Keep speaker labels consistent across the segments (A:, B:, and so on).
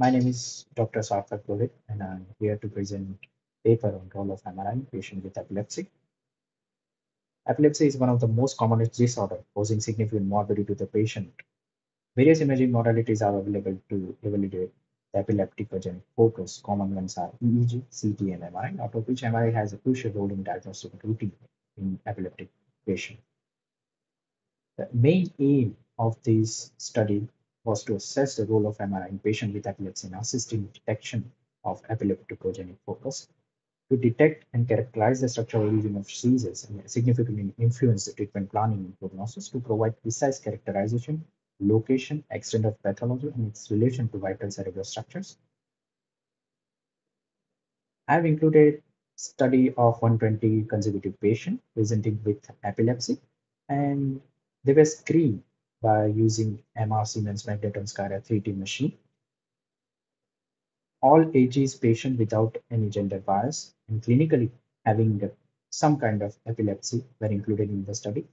A: My name is Dr. Sarthak Purohit, and I'm here to present paper on role of MRI in patient with epilepsy. Epilepsy is one of the most common disorders, posing significant morbidity to the patient. Various imaging modalities are available to evaluate the epileptic progenitor focus. Common ones are EEG, CT, and MRI, out of which MRI has a crucial role in diagnostic routine in epileptic patients. The main aim of this study was to assess the role of MRI in patients with epilepsy in assisting detection of epileptic progenitor focus, to detect and characterize the structural origin of seizures and significantly influence the treatment planning and prognosis, to provide precise characterization, location, extent of pathology, and its relation to vital cerebral structures. I have included study of 120 consecutive patients presenting with epilepsy, and they were screened by using MR Siemens Magnetom Skyra 3T machine. All ages patient without any gender bias and clinically having some kind of epilepsy were included in the study.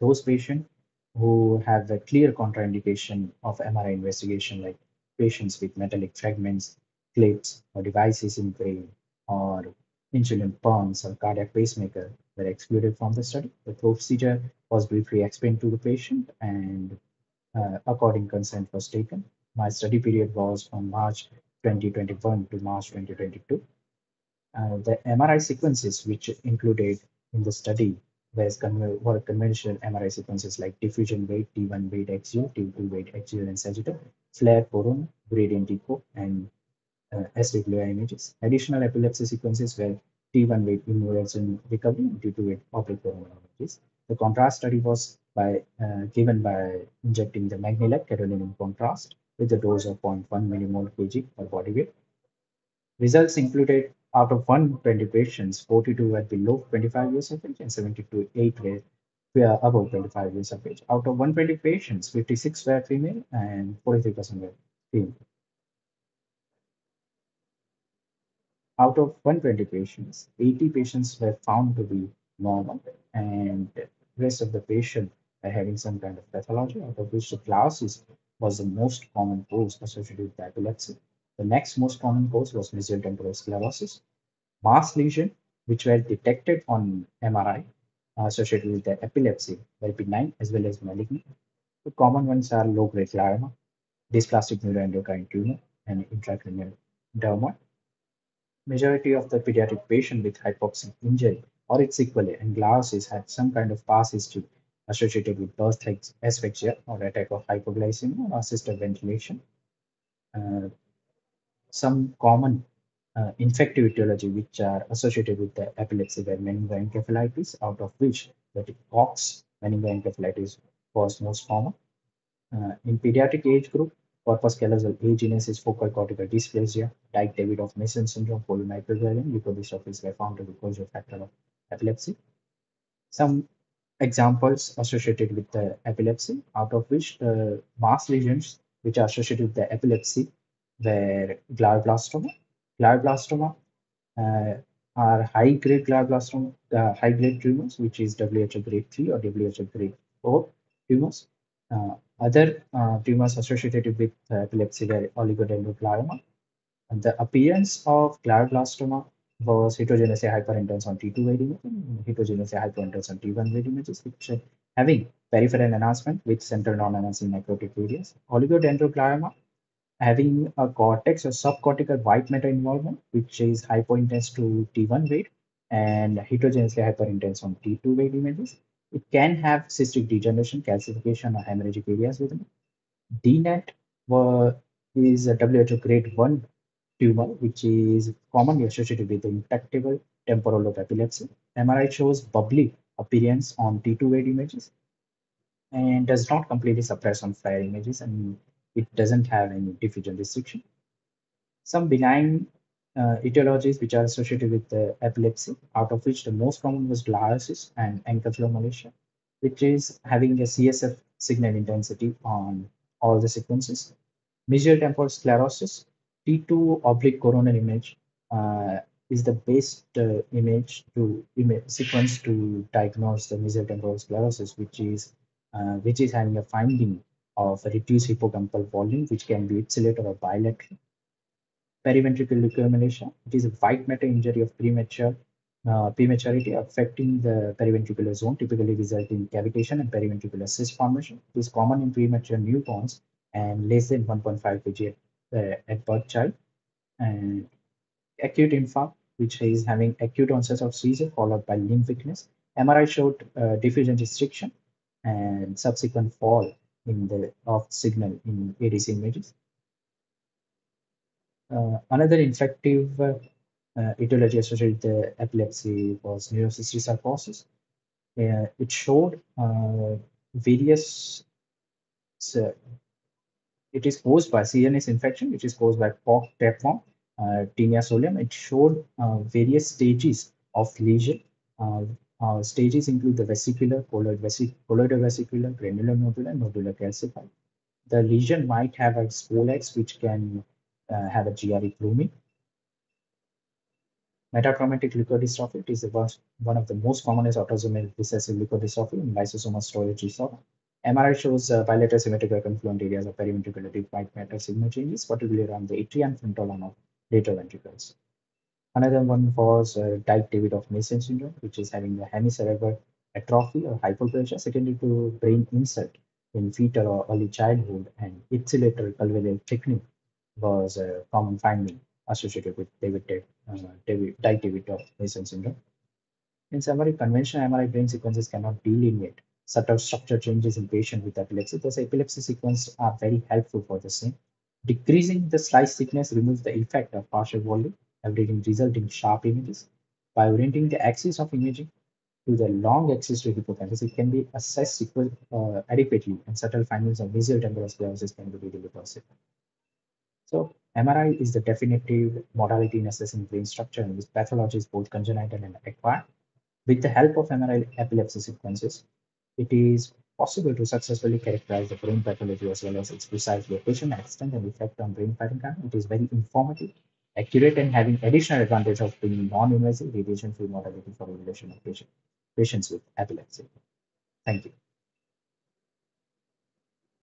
A: Those patients who have a clear contraindication of MRI investigation, like patients with metallic fragments, clips, or devices in brain, or insulin pumps or cardiac pacemaker, were excluded from the study. The procedure was briefly explained to the patient and uh, according consent was taken. My study period was from March 2021 to March 2022. Uh, the MRI sequences which included in the study con were conventional MRI sequences like diffusion weight, T1 weight XU, T2 weight XU and sagittal, FLAIR corona, gradient echo, and uh, SWI images. Additional epilepsy sequences were T1 weight immunosuppression recovery and T2 weight oblique images. The contrast study was by uh, given by injecting the Magnilect gadolinium contrast with a dose of 0.1 millimole kg per body weight. Results included out of 120 patients, 42 were below 25 years of age and 72 8 were, were above 25 years of age. Out of 120 patients, 56 were female and 43% were female. Out of 120 patients, 80 patients were found to be normal and rest of the patient are having some kind of pathology, out of which the gliosis was the most common cause associated with epilepsy. The next most common cause was mesial temporal sclerosis. Mass lesion, which were detected on MRI associated with the epilepsy, were benign as well as malignant. The common ones are low-grade glioma, dysplastic neuroendocrine tumor, and intracranial dermoid majority of the pediatric patient with hypoxic injury or its sequelae and gliosis had some kind of past history associated with birth asphyxia or attack of hypoglycemia or assisted ventilation. Uh, some common uh, infective etiology which are associated with the epilepsy were meningoencephalitis, out of which the Koch's meningoencephalitis was most common. Uh, in pediatric age group, Corpus callosal agenesis, focal cortical dysplasia, Dyke-Davidoff Masson syndrome, polymicrogyria, leukodystrophies were found to be causal factor of epilepsy. Some examples associated with the epilepsy, out of which the mass lesions which are associated with the epilepsy were glioblastoma. Glioblastoma uh, are high-grade glioblastoma, uh, high-grade tumors, which is WHO grade 3 or WHO grade 4 tumors. Uh, other uh, tumors associated with epilepsy were oligodendroglioma. And the appearance of glioblastoma was heterogeneous hyperintense on T2 weight image and heterogeneous on T1 weight images, which having peripheral enhancement with central non-enhancing necrotic areas. Oligodendroglioma having a cortex or subcortical white matter involvement, which is hypointense to T1 weight and heterogeneously hyperintense on T2 weight images. It can have cystic degeneration, calcification, or hemorrhagic areas within it. DNET were, is a WHO grade 1 tumor, which is commonly associated with the intractable temporal lobe epilepsy. MRI shows bubbly appearance on T2 weight images and does not completely suppress on FLAIR images and it doesn't have any diffusion restriction. Some benign uh, etiologies which are associated with the epilepsy, out of which the most common was gliosis and encephalomalacia, which is having a CSF signal intensity on all the sequences. Mesial temporal sclerosis, T2 oblique coronal image uh, is the best uh, image to image sequence to diagnose the mesial temporal sclerosis, which is uh, which is having a finding of reduced hippocampal volume, which can be ipsilateral or bilateral. Periventricular accumulation. It is a white matter injury of premature uh, prematurity affecting the periventricular zone, typically resulting in cavitation and periventricular cyst formation. It is common in premature newborns and less than 1.5 kg at birth child. And acute infarct, which is having acute onset of seizure followed by limb weakness. MRI showed uh, diffusion restriction and subsequent fall in the of signal in ADC images. Uh, another infective uh, uh, etiology associated with the epilepsy was neurocysticercosis. Uh, it showed uh, various, it is caused by CNS infection, which is caused by POC tapeworm, uh, Taenia solium. It showed uh, various stages of lesion. Uh, uh, stages include the vesicular, colloid, vesic colloidovesicular, granular nodular, and nodular calcified. The lesion might have a scolex, which can uh, have a GRE blooming. Metachromatic leukodystrophy is one of the most commonest autosomal recessive leukodystrophy in lysosomal storage disorder. MRI shows uh, bilateral symmetrical confluent areas of periventricular deep white matter signal changes, particularly around the atria and frontal of lateral ventricles. Another one was uh, Dyke-Davidoff Masson syndrome, which is having the hemicerebral atrophy or hypoplasia secondary to brain insult in fetal or early childhood, and ipsilateral calvarial thickening was a common finding associated with David, uh, David, Dyke-Davidoff Mason syndrome. In summary, conventional MRI brain sequences cannot delineate subtle structure changes in patients with epilepsy. Those epilepsy sequences are very helpful for the same. Decreasing the slice thickness removes the effect of partial volume, avoiding resulting sharp images. By orienting the axis of imaging to the long axis to hippocampus, it can be assessed equal, uh, adequately and subtle findings of mesial temporal sclerosis can be readily perceived. So MRI is the definitive modality in assessing brain structure and its pathology is both congenital and acquired. With the help of MRI epilepsy sequences, it is possible to successfully characterize the brain pathology as well as its precise location, extent, and effect on brain parenchyma. It is very informative, accurate, and having additional advantage of being non-invasive radiation-free modality for evaluation of patient, patients with epilepsy. Thank you.